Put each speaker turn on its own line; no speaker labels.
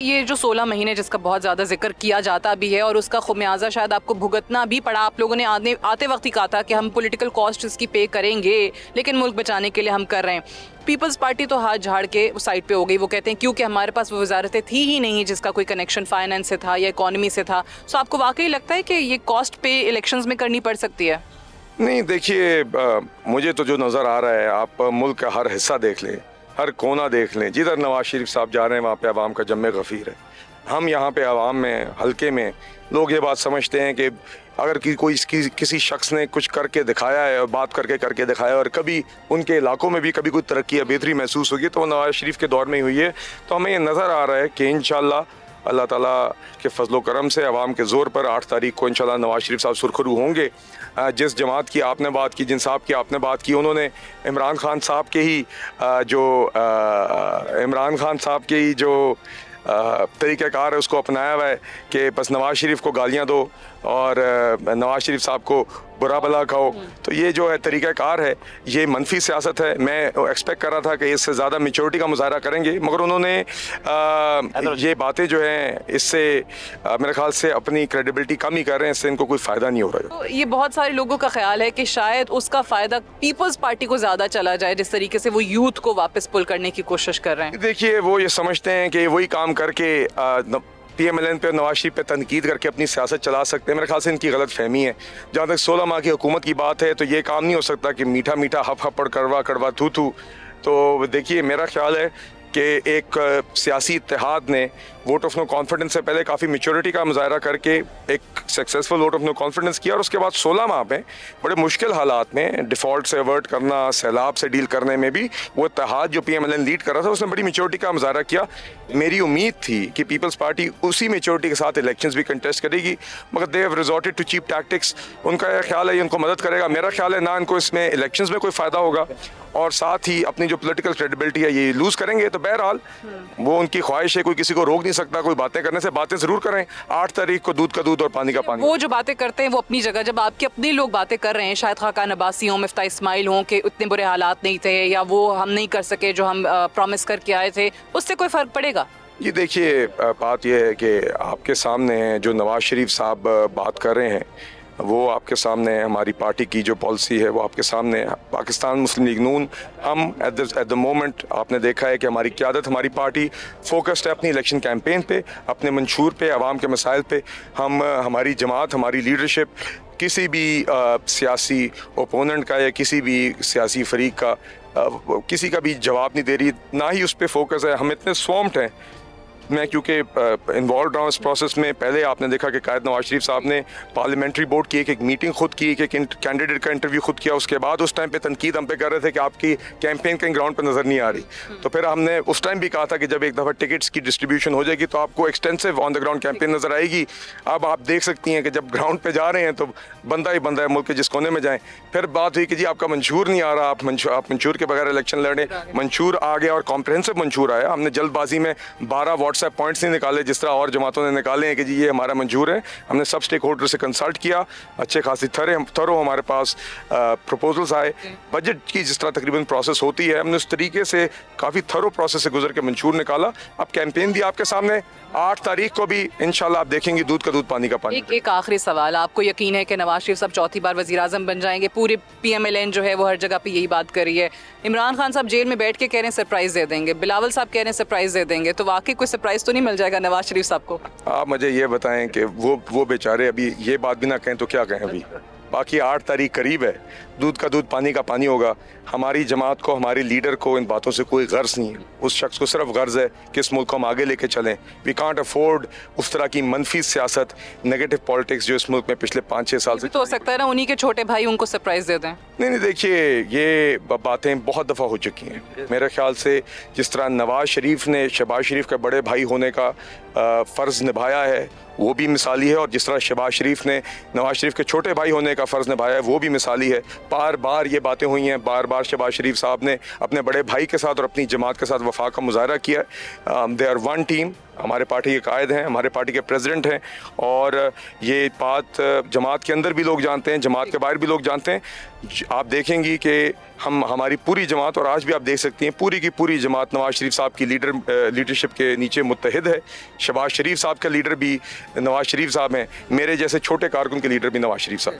ये जो 16 महीने जिसका बहुत ज़्यादा ज़िक्र किया जाता भी है और उसका खुमियाजा शायद आपको भुगतना भी पड़ा, आप लोगों ने आने, आते वक्त ही कहा था कि हम पॉलिटिकल कॉस्ट इसकी पे करेंगे, लेकिन मुल्क बचाने के लिए हम कर रहे हैं। पीपल्स पार्टी तो हाथ झाड़ के साइड पे हो गई, वो कहते हैं, क्योंकि हमारे पास वो वजारतें थी ही नहीं जिसका कोई कनेक्शन फाइनेंस से था या इकॉनमी से था। सो आपको वाकई लगता है कि ये कॉस्ट पे इलेक्शन में करनी पड़ सकती है?
नहीं, देखिए मुझे तो जो नज़र आ रहा है, आप मुल्क का हर हिस्सा देख लें। हर कोना देख लें। जिधर नवाज़ शरीफ साहब जा रहे हैं वहाँ पे आवाम का जम गफ़ीर है। हम यहाँ पे आवाम में हल्के में लोग ये बात समझते हैं कि अगर कि कोई कि, किसी शख्स ने कुछ करके दिखाया है और बात करके करके दिखाया और कभी उनके इलाकों में भी कभी कोई तरक्की या बेहतरी महसूस होगी तो वो नवाज़ शरीफ के दौर में ही हुई है। तो हमें ये नज़र आ रहा है कि इन अल्लाह ताला के फजल करम से आवाम के ज़ोर पर आठ तारीख को इंशाल्लाह नवाज़ शरीफ साहब सुरखरू होंगे। जिस जमात की आपने बात की, जिन साहब की आपने बात की, उन्होंने इमरान खान साहब के ही जो इमरान खान साहब के ही जो तरीक़ाकार है, उसको अपनाया हुआ है कि बस नवाज़ शरीफ को गालियाँ दो और नवाज़ शरीफ साहब को बुरा भला कहो तो ये जो है तरीक़ाकार है ये मनफी सियासत है। मैं एक्सपेक्ट कर रहा था कि इससे ज़्यादा मेचोरिटी का मुजाहरा करेंगे मगर उन्होंने आ, ये बातें जो हैं इससे मेरे ख्याल से अपनी क्रेडिबिलिटी कम ही कर रहे हैं इससे इनको कोई फ़ायदा नहीं हो रहा है।
तो ये बहुत सारे लोगों का ख्याल है कि शायद उसका फ़ायदा पीपल्स पार्टी को ज़्यादा चला जाए जिस तरीके से वो यूथ को वापस पुल करने की कोशिश कर रहे हैं।
देखिए वो ये समझते हैं कि वही काम करके पी एम एल एन पर नवाज़ शरीफ पर तनकीद करके अपनी सियासत चला सकते हैं। मेरे ख्याल से इनकी गलत फहमी है। जहाँ तक सोलह माह की हुकूमत की बात है तो ये काम नहीं हो सकता कि मीठा मीठा हफ हपड़ कड़वा कड़वा थू थू तो देखिए, मेरा ख्याल है कि एक सियासी इतिहाद ने वोट ऑफ़ नो कॉन्फिडेंस से पहले काफ़ी मेच्योरिटी का मुजाहरा करके एक successful vote of no confidence किया और उसके बाद 16 माह में बड़े मुश्किल हालात में डिफ़ॉल्ट से अवर्ट करना, सैलाब से डील करने में भी वो इतिहाद जो पी लीड कर रहा था, उसने बड़ी मेच्योरिटी का मुजाहरा किया। मेरी उम्मीद थी कि पीपल्स पार्टी उसी मेच्योरिटी के साथ इलेक्शन भी कंटेस्ट करेगी, मगर they have resorted to cheap tactics उनका यह ख्याल है, ये उनको मदद करेगा। मेरा ख्याल है ना इनको इसमें इलेक्शन में कोई फ़ायदा होगा, और साथ ही अपनी जो पोलिटिकल क्रेडिबिलिटी है, ये लूज़ करेंगे तो बहरहाल वो उनकी ख्वाहिश है कोई किसी को रोक नहीं सकता कोई बातें करने से बातें ज़रूर करें। आठ तारीख को दूध का दूध और पानी का पानी।
वो जो बातें करते हैं वो अपनी जगह जब आपके अपने लोग बातें कर रहे हैं शायद खाकान अब्बासी हों मफ्ता इसमाइल हों कि उतने बुरे हालात नहीं थे या वो हम नहीं कर सके जो हम प्रॉमिस करके आए थे उससे कोई फ़र्क पड़ेगा?
ये देखिए बात यह है कि आपके सामने जो नवाज़ शरीफ साहब बात कर रहे हैं वो आपके सामने है हमारी पार्टी की जो पॉलिसी है वो आपके सामने है। पाकिस्तान मुस्लिम लीग नून हम एट द मोमेंट आपने देखा है कि हमारी क्यादत हमारी पार्टी फोकस्ड है अपनी इलेक्शन कैंपेन पे अपने मंशूर पे आवाम के मसाइल पे। हम हमारी जमात हमारी लीडरशिप किसी भी आ, सियासी ओपोनेंट का या किसी भी सियासी फरीक का आ, किसी का भी जवाब नहीं दे रही ना ही उस पर फोकस है। हम इतने स्वम्प्ट हैं मैं क्योंकि इन्वॉल्व रहा हूँ इस प्रोसेस में। पहले आपने देखा कि कायद नवाज़ शरीफ साहब ने पार्लियामेंट्री बोर्ड की एक एक मीटिंग खुद की एक एक कैंडिडेट का इंटरव्यू खुद किया। उसके बाद उस टाइम पे तनकीद हम पे कर रहे थे कि आपकी कैंपेन कहीं ग्राउंड पर नज़र नहीं आ रही। तो फिर हमने उस टाइम भी कहा था कि जब एक दफ़ा टिकट्स की डिस्ट्रीब्यूशन हो जाएगी तो आपको extensive on the ground campaign नज़र आएगी। अब आप देख सकती हैं कि जब ग्राउंड पर जा रहे हैं तो बंदा ही बंदा है मुल्क के जिस कोने में जाएँ। फिर बात हुई कि जी आपका मंशूर नहीं आ रहा आप मंशूर आप मंशूर के बगैर इलेक्शन लड़ें। मंशूर आ गया और कॉम्प्रहेंसिव मंशूर आया। हमने जल्दबाजी में बारह व्हाट्सएप पॉइंट पॉइंट्स नहीं निकाले जिस तरह और जमातों ने निकाले हैं कि जी ये हमारा मंजूर है। हमने सब स्टेक होल्डर से कंसल्ट किया। अच्छे खासी थरे थरो हमारे पास प्रपोजल्स आए। बजट की जिस तरह तकरीबन प्रोसेस होती है हमने उस तरीके से काफ़ी थरो प्रोसेस से गुजर के मंशूर निकाला। अब कैंपेन भी आपके सामने आठ तारीख को भी इनशाला आप देखेंगे दूध का दूध पानी का पानी।
एक, एक आखिरी सवाल आपको यकीन है कि नवाज़ शरीफ साहब चौथी बार वजी अजम बन जाएँगे? पूरे पी एम एल एन जो है वो हर जगह पर यही बात कर रही है। इमरान खान साहब जेल में बैठ के कह रहे हैं सरप्राइज़ दे देंगे। बिलावल साहब कह रहे हैं सरप्राइज़ दे देंगे। तो वाकई कोई सरप्राइज़ तो नहीं मिल जाएगा नवाज़ शरीफ साहब को?
आप मुझे ये बताएँ कि वो वो बेचारे अभी ये बात भी ना कहें तो क्या कहें अभी? बाकी आठ तारीख करीब है। दूध का दूध पानी का पानी होगा। हमारी जमात को हमारे लीडर को इन बातों से कोई गर्ज नहीं है। उस शख्स को सिर्फ़ गर्ज है कि इस मुल्क को हम आगे लेके चलें। वी कांट अफोर्ड उस तरह की मनफी सियासत नेगेटिव पॉलिटिक्स जो इस मुल्क में पिछले पाँच छः साल से
तो हो सकता है ना उन्हीं के छोटे भाई उनको सरप्राइज़ दे दें।
नहीं नहीं देखिए ये बातें बहुत दफ़ा हो चुकी हैं। मेरे ख्याल से जिस तरह नवाज़ शरीफ ने शहबाज शरीफ के बड़े भाई होने का फ़र्ज़ निभाया है, वो भी मिसाली है और जिस तरह शहबाज शरीफ ने, नवाज़ शरीफ के छोटे भाई होने का फ़र्ज़ निभाया है, वो भी मिसाली है। बार बार ये बातें हुई हैं, बार बार शहबाज शरीफ साहब ने अपने बड़े भाई के साथ और अपनी जमात के साथ वफा का मुजाहरा किया दे आर वन टीम हमारे पार्टी के कायद हैं, हमारे पार्टी के प्रेसिडेंट हैं और ये बात जमात के अंदर भी लोग जानते हैं, जमात के बाहर भी लोग जानते हैं। आप देखेंगी कि हम, हमारी पूरी जमात और आज भी आप देख सकते हैं, पूरी की पूरी जमात नवाज़ शरीफ साहब की लीडर लीडरशिप के नीचे मुतहद है। शबाज शरीफ साहब का लीडर भी नवाज़ शरीफ साहब हैं, मेरे जैसे छोटे कारकुन के लीडर भी नवाज़ शरीफ साहब।